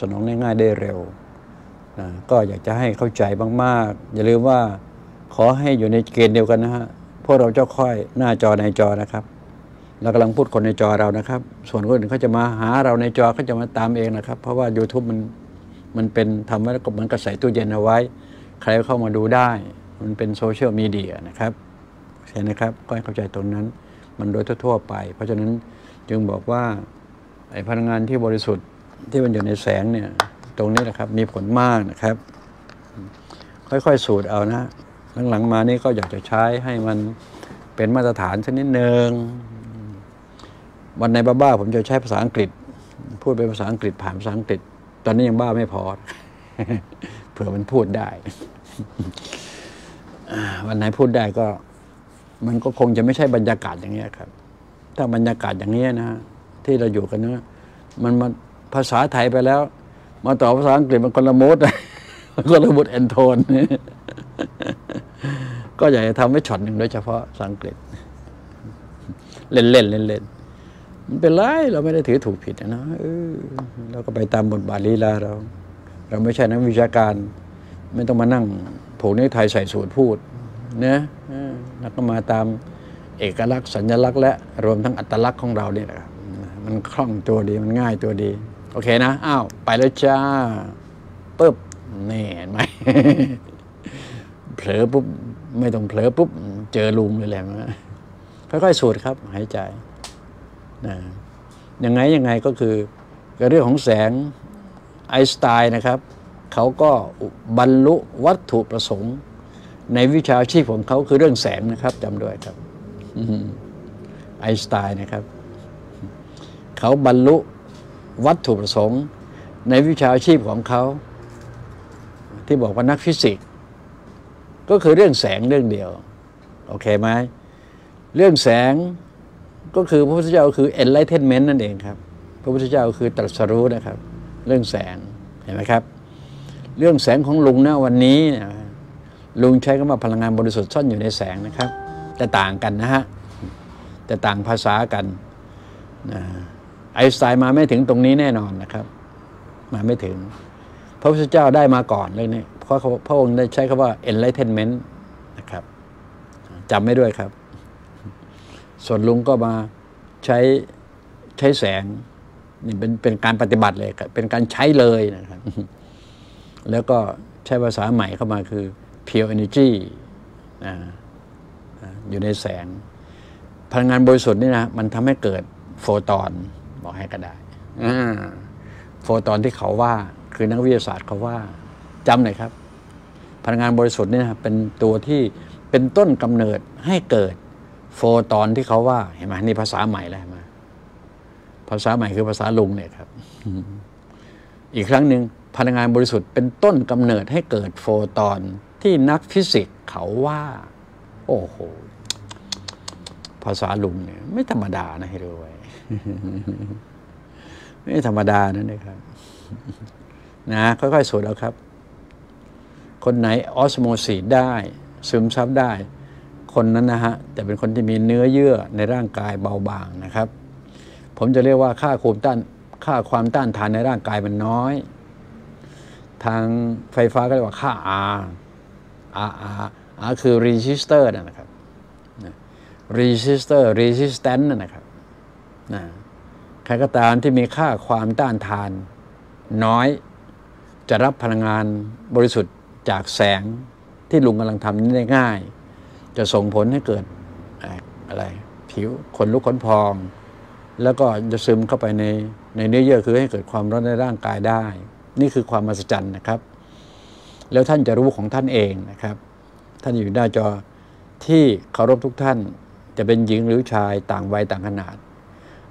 สนองได้ง่ายได้เร็วนะก็อยากจะให้เข้าใจมากๆ อย่าลืมว่าขอให้อยู่ในเกณฑ์เดียวกันนะฮะพวกเราเจ้าค่อยหน้าจอในจอนะครับ เรากำลังพูดคนในจอเรานะครับ ส่วนคนอื่นเขาจะมาหาเราในจอเขาจะมาตามเองนะครับ เพราะว่า YouTube มันมันเป็นทำไว้แล้วก็มันก็ใส่ตู้เย็นเอาไว้ ใครเข้ามาดูได้ มันเป็นโซเชียลมีเดียนะครับเห็นนะครับก็ให้เข้าใจตรงนั้น มันโดยทั่วๆไป เพราะฉะนั้นจึงบอกว่าไอ้พลังงานที่บริสุทธิ์ ที่มันอยู่ในแสงเนี่ย ตรงนี้แหละครับ มีผลมากนะครับ ค่อยๆสูตรเอานะหลังๆมานี่ก็อยากจะใช้ให้มันเป็นมาตรฐานสักนิดหนึ่งวันในบ้าๆผมจะใช้ภาษาอังกฤษ พูดเป็นภาษาอังกฤษผ่านภาษาอังกฤษ ตอนนี้ยังบ้าไม่พอเผื่อมันพูดได้ วันไหนพูดได้ก็ มันก็คงจะไม่ใช่บรรยากาศอย่างนี้ยครับ ถ้าบรรยากาศอย่างนี้นะฮะที่เราอยู่กันนะมันมา ภาษาไทยไปแล้ว มาต่อภาษาอังกฤษมันคนละมดมันคนละบทแอนโทนก็อยากจะทำไว้ช็อตหนึ่งโดยเฉพาะภาษาอังกฤษ เล่นๆเล่นเล่นๆมันเป็นไรเราไม่ได้ถือถูกผิดนะเออเราก็ไปตามบทบาทลีลาเรา เราไม่ใช่นักวิชาการ ไม่ต้องมานั่งผูกในไทยใส่สูตรพูดนะเออแล้วก็มาตามเอกลักษณ์สัญลักษณ์และรวมทั้งอัตลักษณ์ของเราเนี่ยแหละมันคล่องตัวดีมันง่ายตัวดี โอเคนะ อ้าว ไปแล้วจ้าปึ๊บนี่เห็นไหมเผลอปุ๊บ ไม่ต้องเผลอปุ๊บ เจอลุงเลยแหละค่อยๆสูดครับ หายใจนะยังไงยังไงก็คือเรื่องของแสงไอน์สไตน์นะครับเขาก็บรรลุวัตถุประสงค์ ในวิชาชีพของเขาคือเรื่องแสงนะครับจำด้วยครับไอน์สไตน์นะครับ เขาบรรลุ วัตถุประสงค์ในวิชาชีพของเขา ที่บอกว่านักฟิสิกส์ก็คือเรื่องแสงเรื่องเดียว โอเคไหมเรื่องแสงก็คือพระพุทธเจ้าคือ enlightenment นั่นเองครับ พระพุทธเจ้าคือตรัสรู้นะครับ เรื่องแสงเห็นไหมครับ เรื่องแสงของลุงนะวันนี้นะลุงใช้คำว่าพลังงานบริสุทธิ์ซ่อนอยู่ในแสงนะครับ แต่ต่างกันนะฮะแต่ต่างภาษากันนะ ไอสไตน์มาไม่ถึงตรงนี้แน่นอนนะครับ มาไม่ถึง พระพุทธเจ้าได้มาก่อนเรื่องนี้เพราะพระองค์ได้ใช้คำว่า enlightenment นะครับจำไม่ด้วยครับ ส่วนลุงก็มาใช้ใช้แสงนี่เป็นเป็นการปฏิบัติเลยครับเป็นการใช้เลยนะครับ แล้วก็ใช้ภาษาใหม่เข้ามาคือ pure energy นะอยู่ในแสง พลังงานบริสุทธิ์นี่นะมันทำให้เกิดโฟตอน บอกให้ก็ได้โฟตอนที่เขาว่าคือนักวิทยาศาสตร์เขาว่าจำหน่อยครับ พลังงานบริสุทธิ์เนี่นะเป็นตัวที่เป็นต้นกำเนิดให้เกิด โฟตอนที่เขาว่าเห็นไหมนี่ภาษาใหม่แล้วมาภาษาใหม่คือภาษาลุงเนี่ยครับ อีกครั้งหนึ่งพลังงานบริสุทธิ์เป็นต้นกำเนิดให้เกิดโฟตอนที่นักฟิสิกส์เขาว่า โอ้โหภาษาลุงเนี่ยไม่ธรรมดานะให้รู้ไว ไม่ธรรมดานั่นเองครับ นะค่อยๆสูดเอาครับ คนไหนออสโมซีดได้ ซึมซับได้ คนนั้นนะฮะจะเป็นคนที่มีเนื้อเยื่อในร่างกายเบาบางนะครับ ผมจะเรียกว่าค่าความต้านค่าความต้านทานในร่างกายมันน้อย ทางไฟฟ้าก็เรียกว่าค่า R R R R คือ resistor นะครับ resistor resistance นะครับ นะใครก็ตามที่มีค่าความต้านทาน น้อยจะรับพลังงานบริสุทธิ์จากแสงที่ลุงกำลังทำนี้ได้ง่าย จะส่งผลให้เกิดอะไร ผิวขนลุกขนพอง แล้วก็จะซึมเข้าไปในในเนื้อเยื่อคือให้เกิดความร้อนในร่างกายได้ นี่คือความมหัศจรรย์นะครับ แล้วท่านจะรู้ของท่านเองนะครับ ท่านอยู่หน้าจอที่เคารพทุกท่าน จะเป็นหญิงหรือชายต่างวัยต่างขนาด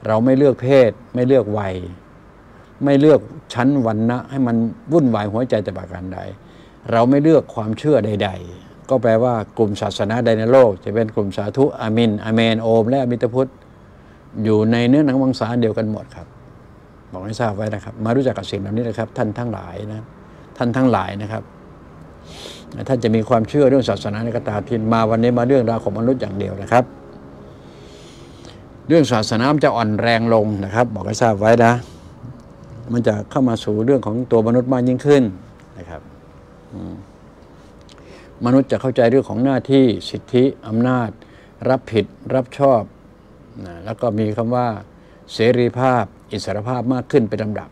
เราไม่เลือกเพศ ไม่เลือกวัย ไม่เลือกชั้นวรรณะให้มันวุ่นวายหัวใจแต่ประการใด เราไม่เลือกความเชื่อใด ๆ ก็แปลว่ากลุ่มศาสนาใดในโลก จะเป็นกลุ่มสาธุอามินอเมนโอม และอมิตพุทธ อยู่ในเนื้อหนังวังสาเดียวกันหมดครับบอกให้ทราบไว้นะครับ มารู้จักกับสิ่งเหล่านี้นะครับ ท่านทั้งหลายนะท่านทั้งหลายนะครับท่านจะมีความเชื่อเรื่องศาสนาในกตาทินมาวันนี้มาเรื่องราวของมนุษย์อย่างเดียวนะครับ เรื่องศาสนาจะอ่อนแรงลงนะครับ บอกให้ทราบไว้นะ มันจะเข้ามาสู่เรื่องของตัวมนุษย์มากยิ่งขึ้นนะครับมนุษย์จะเข้าใจเรื่องของหน้าที่สิทธิอำนาจ รับผิดรับชอบนะแล้วก็มีคำว่าเสรีภาพ อิสรภาพมากขึ้นเป็นลำดับ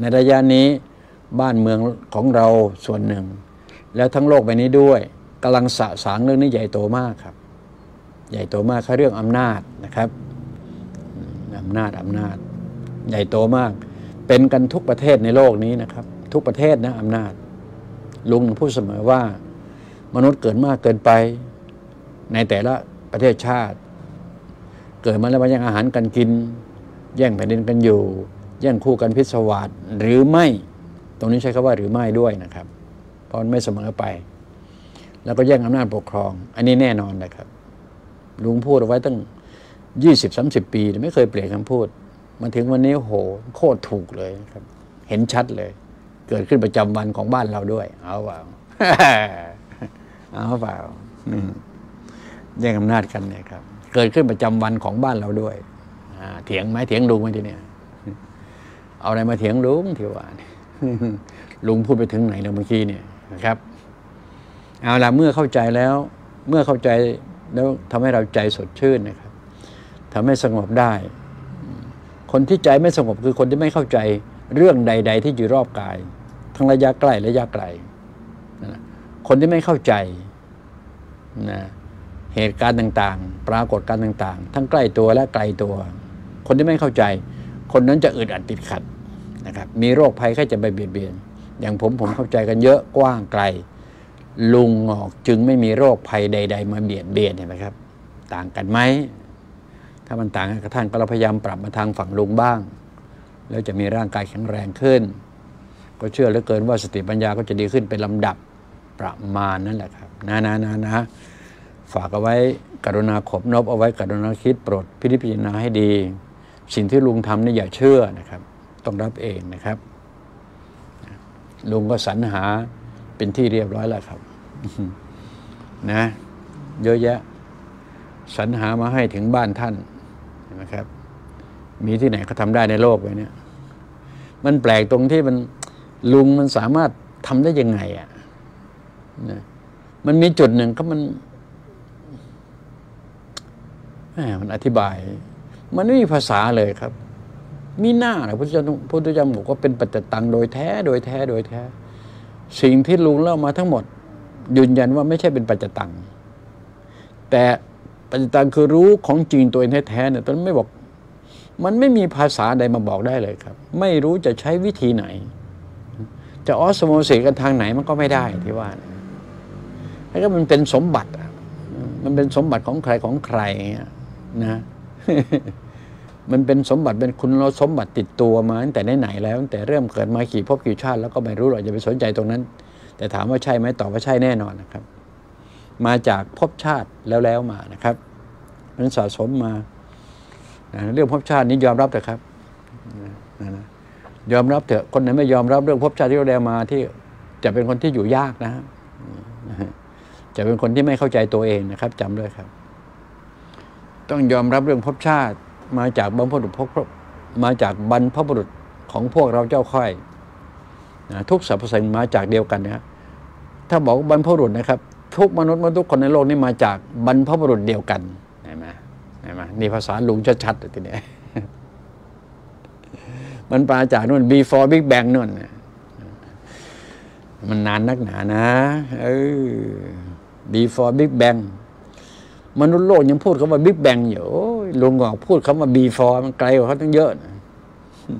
ในระยะนี้บ้านเมืองของเราส่วนหนึ่ง แล้วทั้งโลกใบนี้ด้วยกำลังสะสางเรื่องนี้ใหญ่โตมากครับ ใหญ่โตมากคือเรื่องอำนาจนะครับำนาจอำนาจ ใหญ่โตมาก เป็นกันทุกประเทศในโลกนี้นะครับ ทุกประเทศนะอำนาจ ลุงพูดเสมอว่า มนุษย์เกิดมากเกินไป ในแต่ละประเทศชาติ เกิดมาแล้วมาแย่งอาหารกันกิน แย่งแผ่นดินกันอยู่ แย่งคู่กันพิศวาสหรือไม่ ตรงนี้ใช้คำว่าหรือไม่ด้วยนะครับ เพราะมันไม่เสมอไป แล้วก็แย่งอำนาจปกครอง อันนี้แน่นอนนะครับลุงพูดเอาไว้ตั้ง ยี่สิบสามสิบปีไม่เคยเปลี่ยนคำพูด มาถึงวันนี้โหโคตรถูกเลยครับ เห็นชัดเลย เกิดขึ้นประจำวันของบ้านเราด้วย เอาเปล่าเอาเปล่าแย่งอำนาจกันเนี่ยครับ เกิดขึ้นประจำวันของบ้านเราด้วยเถียงไหมเถียงลุงไหมทีเนี่ยเอาอะไรมาเถียงลุงทีว่าเนี่ยลุงพูดไปถึงไหนแล้วเมื่อกี้เนี่ยนะครับ เอาละเมื่อเข้าใจแล้ว เมื่อเข้าใจแล้วทำให้เราใจสดชื่นนะครับ ทำให้สงบได้ คนที่ใจไม่สงบคือคนที่ไม่เข้าใจเรื่องใด ๆ ที่อยู่รอบกาย ทั้งระยะใกล้และระยะไกลนะคนที่ไม่เข้าใจนะเหตุการณ์ต่างๆ ปรากฏการณ์ต่างๆ ทั้งใกล้ตัวและไกลตัว คนที่ไม่เข้าใจ คนนั้นจะอึดอัดติดขัดนะครับมีโรคภัยแค่จะไปเบียดเบียน อย่างผมผมเข้าใจกันเยอะกว้างไกล ลุงงอกจึงไม่มีโรคภัยใด ๆ มาเบียดเบียนเห็นไหมครับ ต่างกันไหม ถ้ามันต่างกันกับท่านก็เราพยายามปรับมาทางฝั่งลุงบ้าง แล้วจะมีร่างกายแข็งแรงขึ้น ก็เชื่อเหลือเกินว่าสติปัญญาก็จะดีขึ้นเป็นลำดับประมาณนั่นแหละครับนะนะนะนะฝากเอาไว้กรุณาขบนบเอาไว้กรุณาคิดโปรดพิจิจารณาให้ดี สิ่งที่ลุงทำนี่อย่าเชื่อนะครับ ต้องรับเองนะครับ ลุงก็สรรหาเป็นที่เรียบร้อยแล้วครับนะ เยอะแยะสรรหามาให้ถึงบ้านท่าน นไหมครับ มีที่ไหนเขาทำได้ในโลกไว้เนี่ย มันแปลกตรงที่มันลุงมันสามารถทำได้ยังไงอะนะมันมีจุดหนึ่งก็มันแหมมันอธิบาย มันไม่มีภาษาเลยครับ มีหน้านะพุทธเจ้าพุทธเจ้าบอกว่าเป็นปัจจตังโดยแท้โดยแท้โดยแท้ สิ่งที่ลุงเล่ามาทั้งหมด ยืนยันว่าไม่ใช่เป็นปัจจตังแต่ ปัจจตังคือรู้ของจริงตัวเองแท้ๆเนี่ยตอนไม่บอก มันไม่มีภาษาใดมาบอกได้เลยครับ ไม่รู้จะใช้วิธีไหน จะออสโมซิสกันทางไหนมันก็ไม่ได้ที่ว่าแล้วก็มันเป็นสมบัติอะมันเป็นสมบัติของใครของใครเงี้ยนะมันเป็นสมบัติเป็นคุณสมบัติติดตัวมาตั้งแต่ไหนๆแล้วตั้งแต่เริ่มเกิดมากี่ภพกี่ชาติแล้วก็ไม่รู้หรอกจะไปสนใจตรงนั้น แต่ถามว่าใช่ไหมตอบว่าใช่แน่นอนนะครับ มาจากภพชาติแล้วแล้วมานะครับมันสะสมมาเรื่องภพชาตินี้ยอมรับเถอะครับยอมรับเถอะคนไหนไม่ยอมรับเรื่องภพชาติที่เราแล้วมาที่จะเป็นคนที่อยู่ยากนะจะเป็นคนที่ไม่เข้าใจตัวเองนะครับจำด้วยครับ ต้องยอมรับเรื่องภพชาติมาจากบรรพบุรุษพบมาจากบรรพบุรุษของพวกเราเจ้าค่อยนะทุกสรรพสิ่งมาจากเดียวกันนะครับถ้าบอกบรรพบุรุษนะครับ ทุกมนุษย์มนุษย์ทุกคนในโลกนี้มาจากบรรพบุรุษเดียวกันเห็นไหมเห็นไหมนี่ภาษาลุงชัดๆทีเนี้ยมันมาจากนู่น before big bang นู่นมันนานนักหนานะเออ before big bang มนุษย์โลกยังพูดคำว่า big bang อยู่โอ้ยลุงก็พูดคำว่า before มันไกลกว่าเขาตั้งเยอะนะ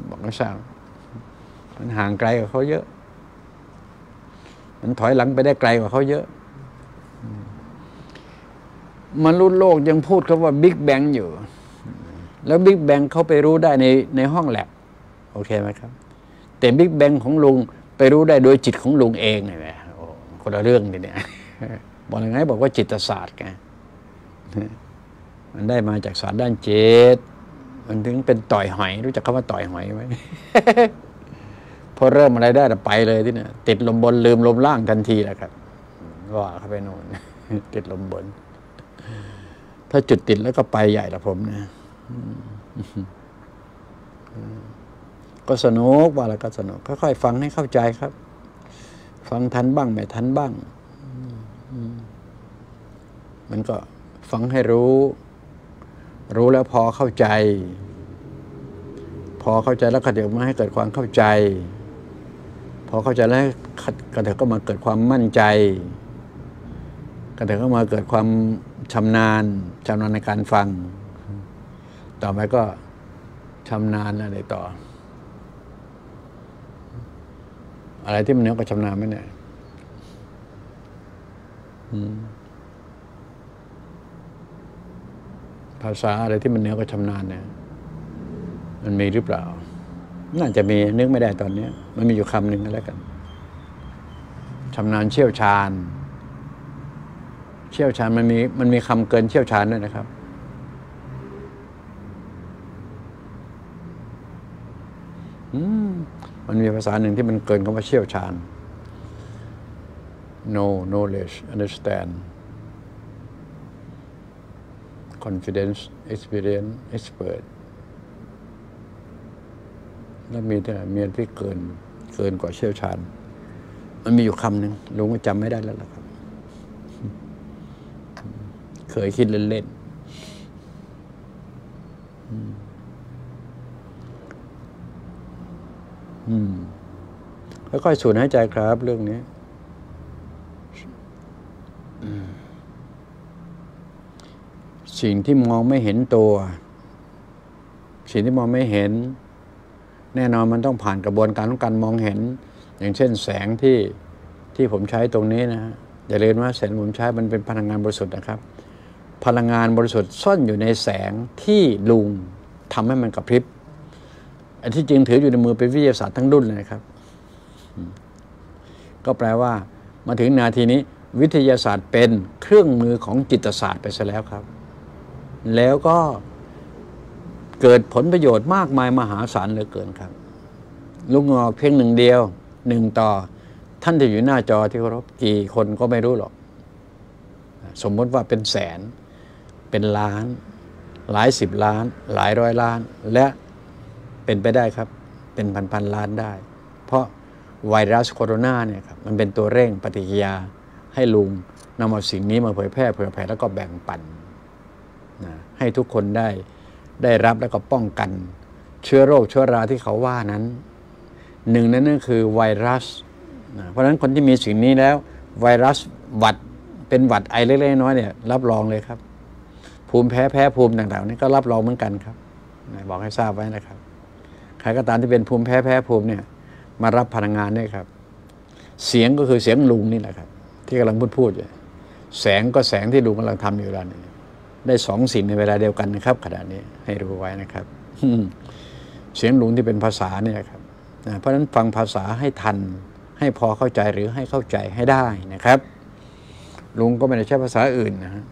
บอกไม่ทราบมันห่างไกลกว่าเขาเยอะ มันถอยหลังไปได้ไกลกว่าเขาเยอะ มนุษย์โลกยังพูดคำว่า Big Bang อยู่ แล้ว Big Bang เขาไปรู้ได้ในในห้องแลบโอเคไหมครับ แต่ Big Bang ของลุงไปรู้ได้โดยจิตของลุงเองเห็นไหมโอ้คนละเรื่องทีเนี่ยบอกยังไงบอกว่าจิตศาสตร์ไงมันได้มาจากศาสตร์ด้านจิตมันถึงเป็นต่อยหอย รู้จักคำว่าต่อยหอยไหมพอเริ่มอะไรได้แต่ไปเลยที่เนี่ยติดลมบนลืมลมล่างทันทีแหละครับว่าเข้าไปโน่นติดลมบน ถ้าจุดติดแล้วก็ไปใหญ่ละผมนะก็สนุกว่าแล้วก็สนุกค่อยๆฟังให้เข้าใจครับ ฟังทันบ้างไม่ทันบ้างมันก็ฟังให้รู้ รู้แล้วพอเข้าใจ พอเข้าใจแล้วก็เดี๋ยวมาให้เกิดความเข้าใจ พอเข้าใจแล้วก็เดี๋ยวก็มาเกิดความมั่นใจ ก็เดี๋ยวก็มาเกิดความ ชำนาญชำนาญในการฟัง ต่อไปก็ชำนาญอะไรต่อ อะไรที่มันเหนือกว่าชำนาญไหมเนี่ยภาษาอะไรที่มันเหนือกว่าชำนาญเนี่ย มันมีหรือเปล่า น่าจะมีนึกไม่ได้ตอนนี้ มันมีอยู่คำหนึ่งก็แล้วกันชำนาญเชี่ยวชาญ เชี่ยวชาญมันมีมันมีคำเกินเชี่ยวชาญด้วยนะครับมันมีภาษาหนึ่งที่มันเกินคำว่าเชี่ยวชาญ know knowledge understand confidence experience expert แล้วมีแต่เมียที่เกินเกินกว่าเชี่ยวชาญ มันมีอยู่คำหนึ่งลุงก็จำไม่ได้แล้วล่ะครับ เคยคิดเล่นๆค่อยๆสูดหายใจครับ เรื่องนี้สิ่งที่มองไม่เห็นตัว สิ่งที่มองไม่เห็น แน่นอนมันต้องผ่านกระบวนการของการมองเห็น อย่างเช่นแสงที่ที่ผมใช้ตรงนี้นะฮะอย่าลืมว่าแสงผมใช้มันเป็นพลังงานบริสุทธิ์นะครับ พลังงานบริสุทธิ์ซ่อนอยู่ในแสงที่ลุงทำให้มันกระพริบอันที่จริงถืออยู่ในมือเป็นวิทยาศาสตร์ทั้งรุ่นเลยครับ ก็แปลว่า มาถึงนาทีนี้วิทยาศาสตร์เป็นเครื่องมือของจิตศาสตร์ไปซะแล้วครับ แล้วก็เกิดผลประโยชน์มากมายมหาศาลเหลือเกินครับลุงงอกเพียงหนึ่งเดียวหนึ่งต่อ ท่านจะอยู่หน้าจอที่เคารพกี่คนก็ไม่รู้หรอก สมมติว่าเป็นแสน เป็นล้าน หลายสิบล้าน หลายร้อยล้าน และเป็นไปได้ครับ เป็นพันพันล้านได้ เพราะไวรัสโคโรนาเนี่ยครับมันเป็นตัวเร่งปฏิกิริยาให้ลุงนำเอาสิ่งนี้มาเผยแพร่เผยแผ่แล้วก็แบ่งปันนะให้ทุกคนได้ได้รับแล้วก็ป้องกัน เชื้อโรคเชื้อราที่เขาว่านั้น หนึ่งนั้นก็คือไวรัสนะเพราะฉะนั้นคนที่มีสิ่งนี้แล้ว ไวรัสหวัดเป็นหวัดไอเล็กๆน้อยเนี่ยรับรองเลยครับ ภูมิแพ้แพ้ภูมิต่างๆนี่ก็รับรองเหมือนกันครับบอกให้ทราบไว้นะครับ ใครก็ตามที่เป็นภูมิแพ้แพ้ภูมิเนี่ยมารับพลังงานด้วยครับ เสียงก็คือเสียงลุงนี่แหละครับ ที่กำลังพูดพูดอยู่แสงก็แสงที่ลุงกำลังทำอยู่แล้วนี่ได้สองสิ่งในเวลาเดียวกันนะครับ ขณะนี้ให้รู้ไว้นะครับเสียงลุงที่เป็นภาษาเนี่ยครับเพราะฉะนั้นฟังภาษาให้ทัน ให้พอเข้าใจหรือให้เข้าใจให้ได้นะครับ ลุงก็ไม่ได้ใช้ภาษาอื่นนะ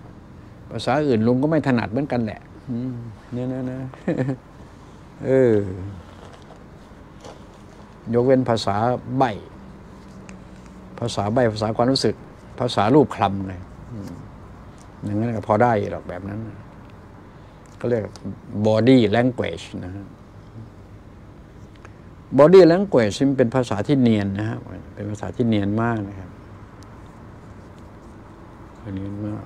ภาษาอื่นลุงก็ไม่ถนัดเหมือนกันแหละเนี่ยนะนะเออยกเว้นภาษาใบภาษาใบภาษาความรู้สึก ภาษารูปคลำเลยอย่างนั้นก็พอได้หรอกแบบนั้น ก็เรียก body language นะฮะ body language เป็นภาษาที่เนียนนะฮะเป็นภาษาที่เนียนมากนะครับเนียนมาก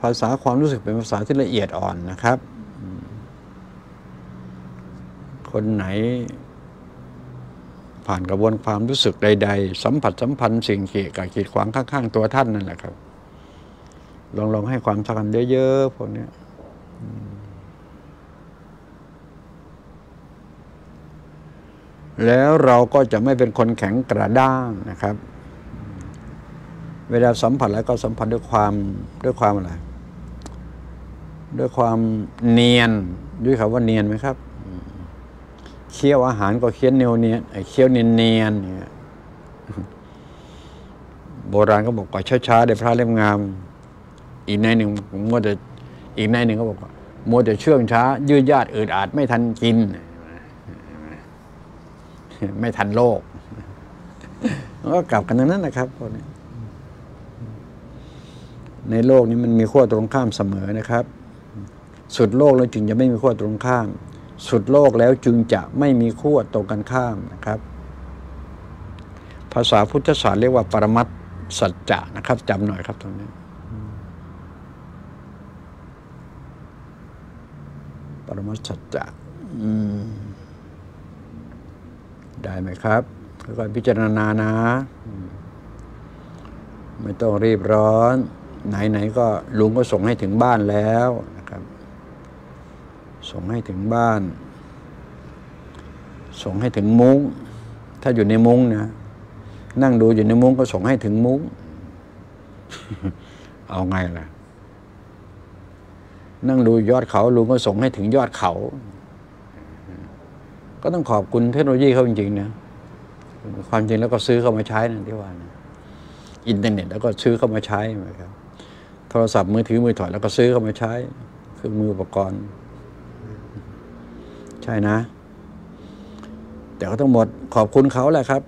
ภาษาความรู้สึกเป็นภาษาที่ละเอียดอ่อนนะครับ คนไหน ผ่านกระบวนความรู้สึกใด ๆ สัมผัสสัมพันธ์สิ่งเกี่ยวกับขีดขวางข้างๆตัวท่านนั่นแหละครับ ลองลองให้ความสำคัญเยอะๆพวกนี้แล้วเราก็จะไม่เป็นคนแข็งกระด้างนะครับ เวลาสัมผัสแล้วก็สัมผัสด้วยความด้วยความอะไร ด้วยความเนียนด้วยคำว่าเนียนไหมครับเคี้ยวอาหารก็เคี้ยวเนียวเนียนเคี้ยวเนียนเนียนเนี่ยโบราณก็บอกว่าช้าๆได้พระเล่มงาม อีกในหนึ่งมัวแต่อีกในหนึ่งก็บอกว่ามัวแต่เชื่องช้า ยืดยาดอืดอาดไม่ทันกิน ไม่ทันโลกก็กลับกันนั้นนะครับพวกนี้ในโลกนี้มันมีขั้วตรงข้ามเสมอนะครับ สุดโลกแล้วจึงจะไม่มีขั้วตรงข้าม สุดโลกแล้วจึงจะไม่มีขั้วตรงกันข้ามนะครับ ภาษาพุทธศาสตร์เรียกว่าปรมัตสัจจะนะครับจำหน่อยครับตรงนี้ ปรมัตสัจจะได้ไหมครับค่อยๆพิจารณานะ ไม่ต้องรีบร้อน ไหนๆก็ลุงก็ส่งให้ถึงบ้านแล้ว ส่งให้ถึงบ้าน ส่งให้ถึงมุ้ง ถ้าอยู่ในมุ้งนะ นั่งดูอยู่ในมุ้งก็ส่งให้ถึงมุ้ง เอาไงล่ะ นั่งดูยอดเขาลุงก็ส่งให้ถึงยอดเขา ก็ต้องขอบคุณเทคโนโลยีเขาจริงๆนะ ความจริงแล้วก็ซื้อเข้ามาใช้นะที่ว่านะอินเทอร์เน็ตแล้วก็ซื้อเข้ามาใช้นะครับ โทรศัพท์มือถือมือถอยแล้วก็ซื้อเข้ามาใช้ เครื่องมืออุปกรณ์ ใช่นะ แต่ก็ต้องหมดขอบคุณเขาแหละครับ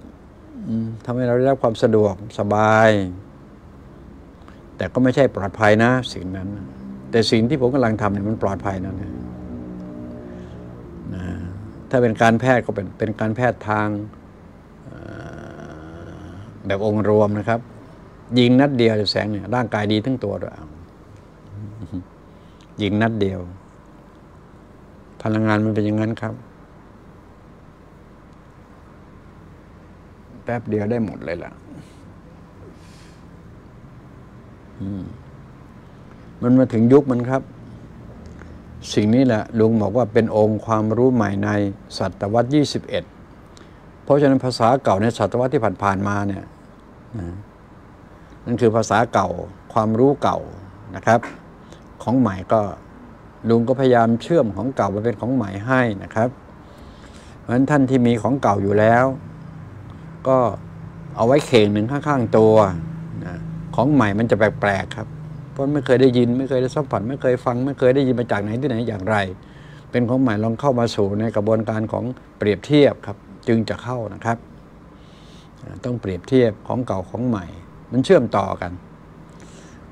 ทำให้เราได้รับความสะดวกสบาย แต่ก็ไม่ใช่ปลอดภัยนะ สิ่งนั้น แต่สิ่งที่ผมกำลังทำเนี่ยมันปลอดภัยนะเนี่ยนะถ้าเป็นการแพทย์ก็เป็นเป็นการแพทย์ทางแบบองค์รวมนะครับ ยิงนัดเดียวแสงเนี่ยร่างกายดีทั้งตัวด้วยเอายิงนัดเดียว พลังงานมันเป็นอย่างนั้นครับ แป๊บเดียวได้หมดเลยล่ะอืมมันมาถึงยุคมันครับ สิ่งนี้แหละลุงบอกว่าเป็นองค์ความรู้ใหม่ในศตวรรษที่21 เพราะฉะนั้นภาษาเก่าในศตวรรษที่ผ่านๆมาเนี่ยนั่นคือภาษาเก่าความรู้เก่านะครับ ของใหม่ก็ ลุงก็พยายามเชื่อมของเก่ามาเป็นของใหม่ให้นะครับ เพราะฉะนั้นท่านที่มีของเก่าอยู่แล้ว ก็เอาไว้เข่งหนึ่งข้างๆตัวนะของใหม่มันจะแปลกๆครับ เพราะไม่เคยได้ยินไม่เคยได้สัมผัสไม่เคยฟัง ไม่เคยได้ยินมาจากไหนที่ไหนอย่างไร เป็นของใหม่ลองเข้ามาสู่ในกระบวนการของเปรียบเทียบครับ จึงจะเข้านะครับ ต้องเปรียบเทียบของเก่าของใหม่ มันเชื่อมต่อกัน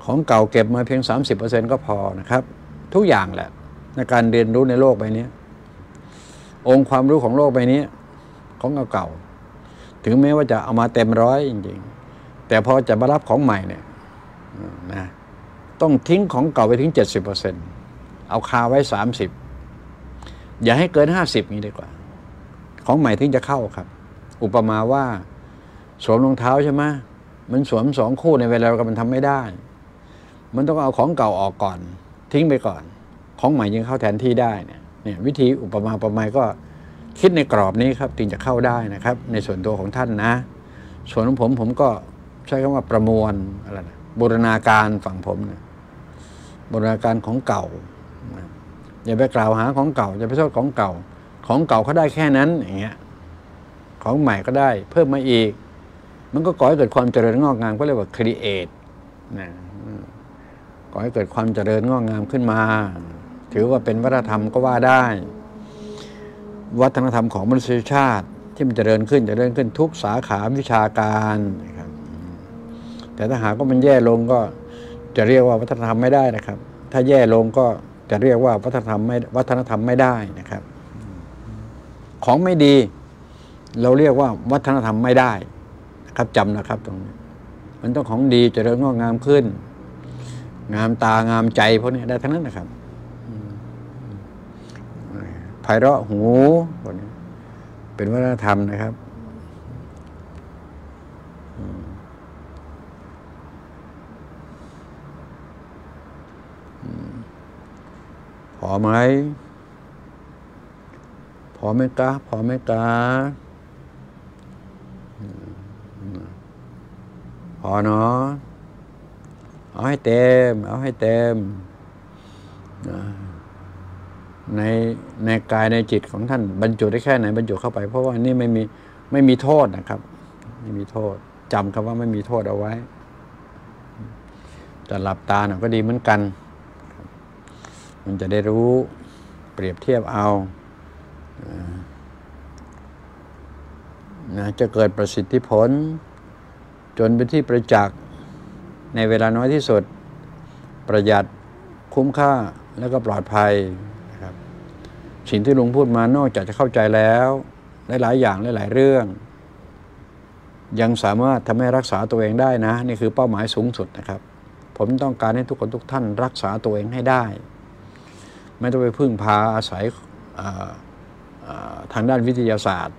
ของเก่าเก็บมาเพียง 30%ก็พอนะครับ ทุกอย่างแหละ ในการเรียนรู้ในโลกใบนี้ องค์ความรู้ของโลกใบนี้ของเก่าๆถึงแม้ว่าจะเอามาเต็มร้อยจริงๆ แต่พอจะมารับของใหม่เนี่ยนะต้องทิ้งของเก่าไปถึง 70%เอาคาไว้ 30 อย่าให้เกิน 50นี้ดีกว่า ของใหม่ถึงจะเข้าครับ อุปมาว่า สวมรองเท้าใช่ไหมมันสวมสองคู่ในเวลาเราก็มันทำไม่ได้ มันต้องเอาของเก่าออกก่อน ทิ้งไปก่อน ของใหม่ยังเข้าแทนที่ได้เนี่ยเนี่ยวิธีอุปมาอุปไมยก็คิดในกรอบนี้ครับจึงจะเข้าได้นะครับ ในส่วนตัวของท่านนะ ส่วนของผมผมก็ใช้คำว่าประมวลอะไรนะบูรณาการฝั่งผมนะบูรณาการของเก่านะอย่าไปกล่าวหาของเก่าอย่าไปโทษของเก่า ของเก่าเขาได้แค่นั้นอย่างเงี้ยของใหม่ก็ได้ เพิ่มมาอีก มันก็ก่อให้เกิดความเจริญงอกงามก็เรียกว่า create นะ ก่อให้เกิดความเจริญงอกงามขึ้นมา ถือว่าเป็นวัฒนธรรมก็ว่าได้ วัฒนธรรมของมนุษยชาติที่มันเจริญขึ้นจเจริญขึ้นทุกสาขาวิชาการนะครับแต่ถ้าหากว่ามันแย่ลงก็จะเรียกว่าวัฒนธรรมไม่ได้นะครับ ถ้าแย่ลงก็จะเรียกว่าวัฒนธรรมไม่วัฒนธรรมไม่ได้นะครับ ของไม่ดี เราเรียกว่าวัฒนธรรมไม่ได้นะครับจำนะครับตรงนี้ มันต้องของดีจเจริญงอกงามขึ้น งามตางามใจพวกนี้ได้ทั้งนั้นนะครับไพเราะหูพวกนี้เป็นวัฒนธรรมนะครับอืมอืมพอไหมพอไหมกะพอไหมกะพอเนาะ เอาให้เต็ม เอาให้เต็มในในกายในจิตของท่านบรรจุได้แค่ไหนบรรจุเข้าไป เพราะว่านี่ไม่มีไม่มีโทษนะครับ ไม่มีโทษจำคำว่าไม่มีโทษเอาไว้จะหลับตาหน่อยก็ดีเหมือนกัน มันจะได้รู้เปรียบเทียบเอานะจะเกิดประสิทธิผล จนเป็นที่ประจักษ์ ในเวลาน้อยที่สุด ประหยัดคุ้มค่าแล้วก็ปลอดภัยนะครับสิ่งที่ลุงพูดมานอกจากจะเข้าใจแล้วหลายๆอย่างหลายๆเรื่อง ยังสามารถทำให้รักษาตัวเองได้นะ นี่คือเป้าหมายสูงสุดนะครับ ผมต้องการให้ทุกคนทุกท่านรักษาตัวเองให้ได้ ไม่ต้องไปพึ่งพาอาศัยทางด้านวิทยาศาสตร์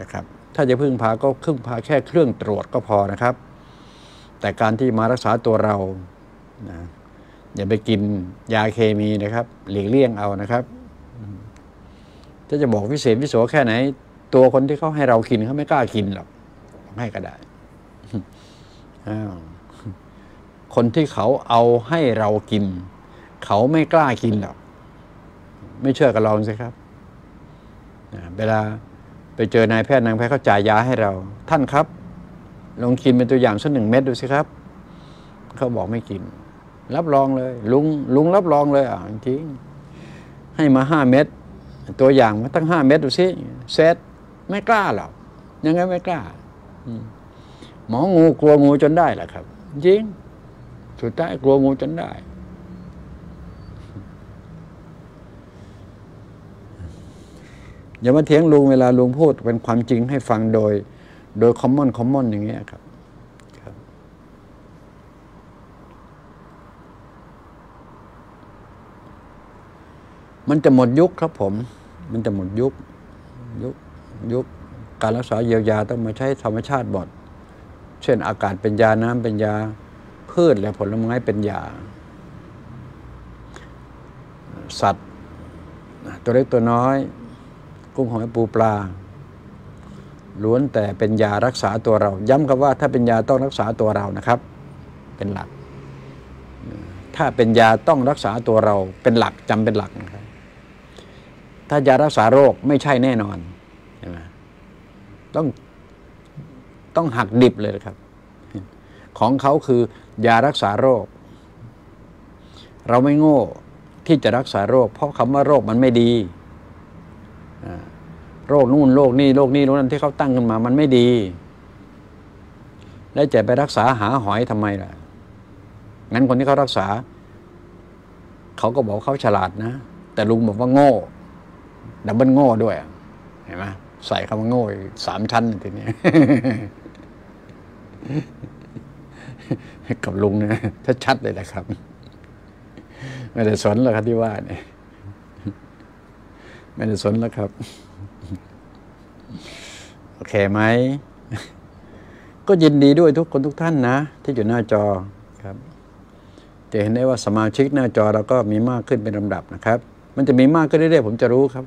นะครับ ถ้าจะพึ่งพาก็พึ่งพาแค่เครื่องตรวจก็พอนะครับ แต่การที่มารักษาตัวเรานะอย่าไปกินยาเคมีนะครับ หลีกเลี่ยงเอานะครับถ้าจะบอกวิเศษวิโสแค่ไหน ตัวคนที่เขาให้เรากินเขาไม่กล้ากินหรอกให้ก็ได้คนที่เขาเอาให้เรากิน เขาไม่กล้ากินหรอกไม่เชื่อก็ลองสิครับเวลาไปเจอนายแพทย์นางแพทย์เขาจ่ายยาให้เรา ท่านครับ ลองกินเป็นตัวอย่างสักหนึ่งเม็ดดูสิครับ เขาบอกไม่กิน รับรองเลย ลุงลุงรับรองเลยอะจริงให้มาห้าเม็ดตัวอย่างมาตั้งห้าเม็ดดูสิเซตไม่กล้าหรอกยังไงไม่กล้าหมองูกลัวงูจนได้แหละครับ จริงสุดท้ายกลัวงูจนได้ อย่ามาเถียงลุงเวลาลุงพูดเป็นความจริงให้ฟังโดย โดยคอมมอนคอมมอนอย่างเงี้ยครับมันจะหมดยุคครับผม มันจะหมดยุค ยุค ยุค การรักษาเยียวยาต้องมาใช้ธรรมชาติบอด เช่นอากาศเป็นยาน้ำเป็นยา พืชและผลไม้เป็นยา สัตว์ ตัวเล็กตัวน้อย กุ้งหอยปูปลา ล้วนแต่เป็นยารักษาตัวเรา ย้ำกับว่าถ้าเป็นยาต้องรักษาตัวเรานะครับ เป็นหลัก ถ้าเป็นยาต้องรักษาตัวเราเป็นหลักจำเป็นหลักนะครับ ถ้ายารักษาโรคไม่ใช่แน่นอนใช่ไหมต้องต้องหักดิบเลยครับ ของเขาคือยารักษาโรค เราไม่โง่ที่จะรักษาโรค เพราะคำว่าโรคมันไม่ดี โรคนู่นโรคนี่โรคนี้โรคนั้นที่เขาตั้งขึ้นมามันไม่ดี แล้วจะไปรักษาหาหอยทำไมล่ะ งั้นคนที่เขารักษา เขาก็บอกเขาฉลาดนะ แต่ลุงบอกว่าโง่ดับเบิลโง่ด้วยเห็นไหมใส่คำว่าโง่สามชั้นทีนี้กับลุงนะชัดๆเลยนะครับ ไม่ได้สนหรอกครับที่ว่าเนี่ยไม่ได้สนแล้วครับ โอเคไหม ก็ยินดีด้วยทุกคนทุกท่านนะ ที่อยู่หน้าจอครับจะเห็นได้ว่าสมาชิกหน้าจอเราก็มีมากขึ้นเป็นลำดับนะครับ มันจะมีมากขึ้นเรื่อยๆผมจะรู้ครับ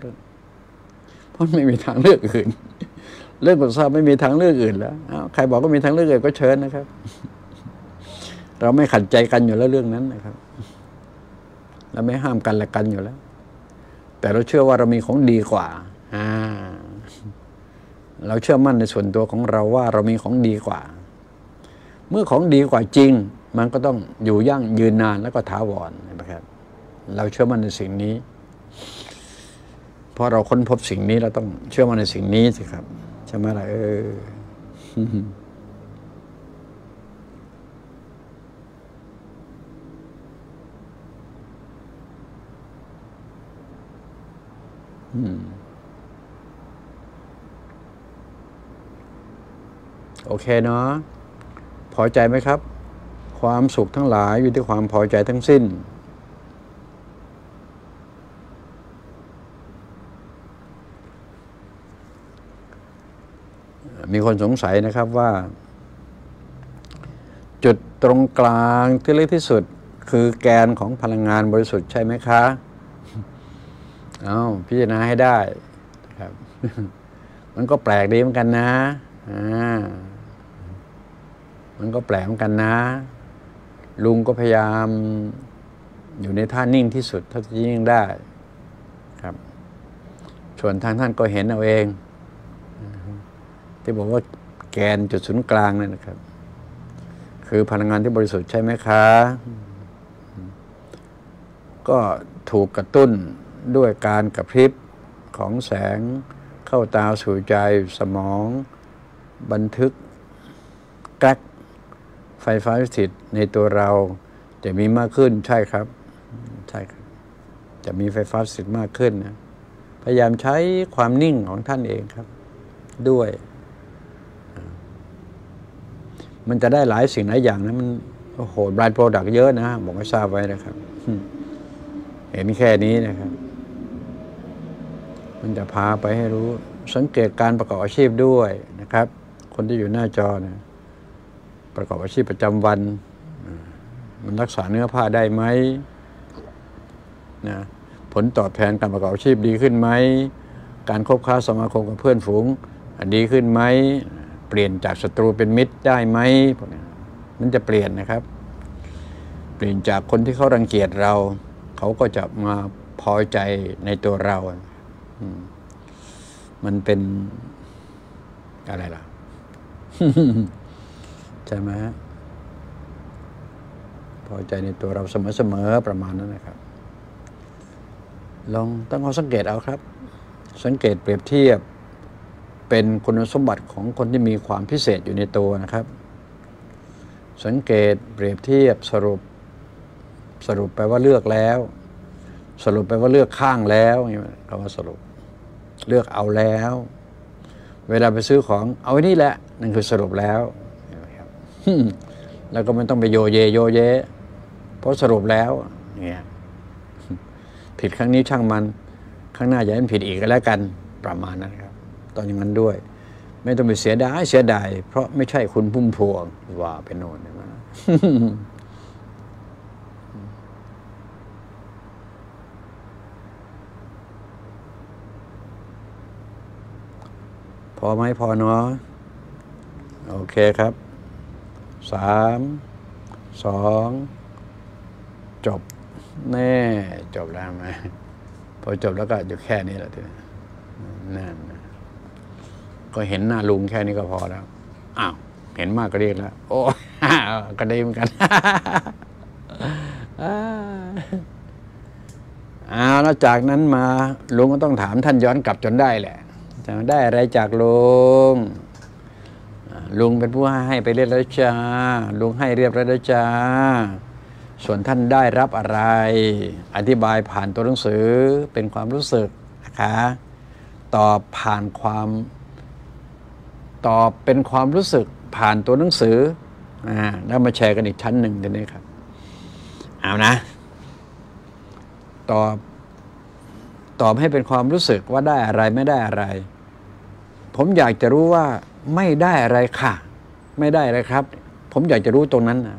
เพราะไม่มีทางเลือกอื่น เรื่องกฎทราบไม่มีทางเลือกอื่นแล้วใครบอกว่ามีทางเลือกอื่นก็เชิญนะครับ เราไม่ขัดใจกันอยู่แล้วเรื่องนั้นนะครับเราไม่ห้ามกันและกันอยู่แล้ว แต่เราเชื่อว่าเรามีของดีกว่า เราเชื่อมั่นในส่วนตัวของเราว่าเรามีของดีกว่า เมื่อของดีกว่าจริง มันก็ต้องอยู่ยั่งยืนนานแล้วก็ถาวรนะครับเราเชื่อมั่นในสิ่งนี้พราะเราค้นพบสิ่งนี้เราต้องเชื่อมั่นในสิ่งนี้สิครับใช่ไหมล่ะเออ โอเคเนาะพอใจไหมครับ ความสุขทั้งหลายอยู่ที่ความพอใจทั้งสิ้น มีคนสงสัยนะครับว่า จุดตรงกลางที่เล็กที่สุดคือแกนของพลังงานบริสุทธิ์ใช่ไหมคะ เอาพิจารณาให้ได้ครับ มันก็แปลกดีเหมือนกันนะ อ่า มันก็แปลกเหมือนกันนะ ลุงก็พยายามอยู่ในท่านิ่งที่สุดเท่าที่ยิ่งได้ครับ ส่วนทางท่านก็เห็นเอาเอง ที่บอกว่าแกนจุดศูนย์กลางนั่นนะครับ คือพลังงานที่บริสุทธิ์ใช่ไหมคะ ก็ถูกกระตุ้นด้วยการกระพริบของแสงเข้าตาสู่ใจสมอง บันทึกแกลก ไฟฟ้าสถิตในตัวเรา จะมีมากขึ้นใช่ครับ ใช่ครับ จะมีไฟฟ้าสถิตมากขึ้นนะพยายามใช้ความนิ่งของท่านเองครับ ด้วย มันจะได้หลายสิ่งหลายอย่างนะมันโอ้โหแบรนด์โปรดักต์เยอะนะบอกให้ทราบไว้นะครับ เห็นแค่นี้นะครับ มันจะพาไปให้รู้ สังเกตการประกอบอาชีพด้วยนะครับ คนที่อยู่หน้าจอนะ ประกอบอาชีพประจำวัน มันรักษาเนื้อผ้าได้ไหมนะผลตอบแทนการประกอบอาชีพดีขึ้นไหม การคบค้าสมาคมกับเพื่อนฝูงดีขึ้นไหม เปลี่ยนจากศัตรูเป็นมิตรได้ไหมพวกนี้มันจะเปลี่ยนนะครับ เปลี่ยนจากคนที่เขารังเกียจเรา เขาก็จะมาพอใจในตัวเรา มันเป็นอะไรล่ะ ช่ไหมฮะพอใจในตัวเราเสมอๆประมาณนั้นนะครับ ลองตั้งข้อสังเกตเอาครับ สังเกตเปรียบเทียบ เป็นคุณสมบัติของคนที่มีความพิเศษอยู่ในตัวนะครับ สังเกตเปรียบเทียบสรุป สรุปไปว่าเลือกแล้ว สรุปไปว่าเลือกข้างแล้วนี่คำว่าสรุป เลือกเอาแล้ว เวลาไปซื้อของเอาไว้นี่แหละนั่นคือสรุปแล้ว แล้วก็ไม่ต้องไปโยเยโยเย เพราะสรุปแล้วเนี่ยผิดครั้งนี้ช่างมันข้งหน้าอย่าให้ผิดอีกก็แล้วกันประมาณนั้นครับ ตอนอย่างนั้นด้วย ไม่ต้องไปเสียดายเสียดายเพราะไม่ใช่คุณพุ่มพวงว่าเป็นโน่นนะพอไหมพอเนาะโอเคครับ สามสองจบ แน่จบแล้วไหมพอจบแล้วก็อยู่แค่นี้แหละทีนี้นั่นก็เห็นหน้าลุงแค่นี้ก็พอแล้วอ้าวเห็นมากก็เรียกแล้ว โอ้ก็ได้เหมือนกันอ้าวแล้วจากนั้นมาลุงก็ต้องถามท่านย้อนกลับจนได้แหละจะได้อะไรจากลุง ลุงเป็นผู้ให้ไปเรียบร้อยจ้า ลุงให้เรียบร้อยแล้วจ้า ส่วนท่านได้รับอะไร อธิบายผ่านตัวหนังสือเป็นความรู้สึกนะคะตอบผ่านความตอบเป็นความรู้สึกผ่านตัวหนังสืออ่าแล้วมาแชร์กันอีกชั้นหนึ่งเดี๋ยวนี้ครับเอานะ ตอบตอบให้เป็นความรู้สึกว่าได้อะไรไม่ได้อะไร ผมอยากจะรู้ว่า ไม่ได้อะไรค่ะ ไม่ได้อะไรครับ ผมอยากจะรู้ตรงนั้นนะ